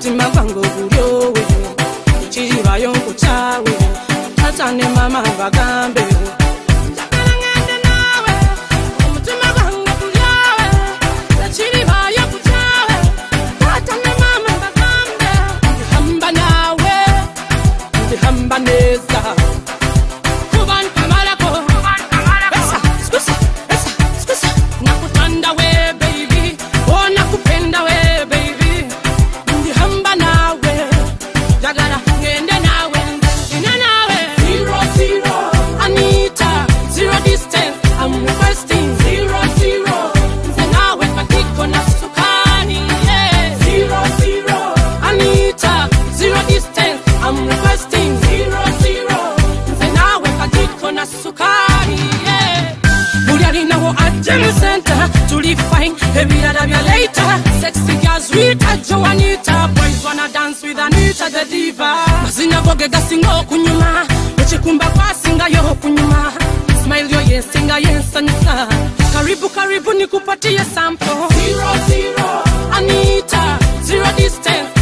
mutima kwangu kuryowe ichiri vayongo chawe tata nemama vakambewo jemusenta tulifi ebirada bya leita sexigazwita joanita boyzana dance with anita the diva mazina goge gasinga okunyuma ekikumba kwasingayo okunyuma smile yo yensinga yensanyusa karibu karibu nikupatiye sampo anita zero distance